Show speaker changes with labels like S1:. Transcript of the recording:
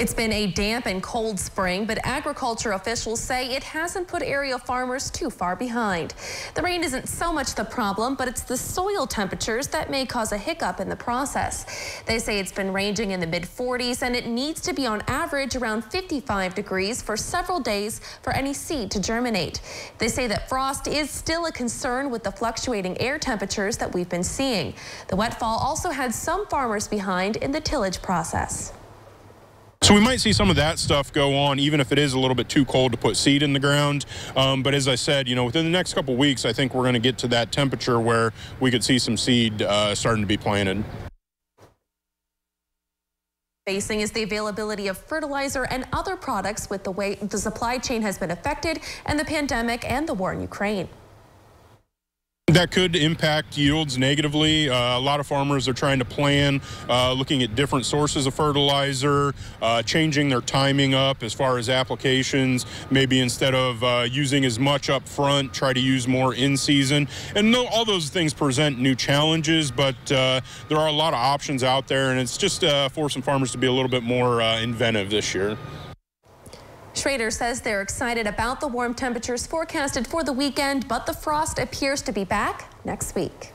S1: It's been a damp and cold spring, but agriculture officials say it hasn't put area farmers too far behind. The rain isn't so much the problem, but it's the soil temperatures that may cause a hiccup in the process. They say it's been ranging in the mid 40s and it needs to be on average around 55 degrees for several days for any seed to germinate. They say that frost is still a concern with the fluctuating air temperatures that we've been seeing. The wet fall also had some farmers behind in the tillage process.
S2: So we might see some of that stuff go on, even if it is a little bit too cold to put seed in the ground. Um, but as I said, you know, within the next couple weeks, I think we're going to get to that temperature where we could see some seed uh, starting to be planted.
S1: Facing is the availability of fertilizer and other products with the way the supply chain has been affected and the pandemic and the war in Ukraine.
S2: That could impact yields negatively. Uh, a lot of farmers are trying to plan, uh, looking at different sources of fertilizer, uh, changing their timing up as far as applications. Maybe instead of uh, using as much up front, try to use more in season. And no, all those things present new challenges, but uh, there are a lot of options out there, and it's just uh, forcing farmers to be a little bit more inventive this year.
S1: Schrader says they're excited about the warm temperatures forecasted for the weekend, but the frost appears to be back next week.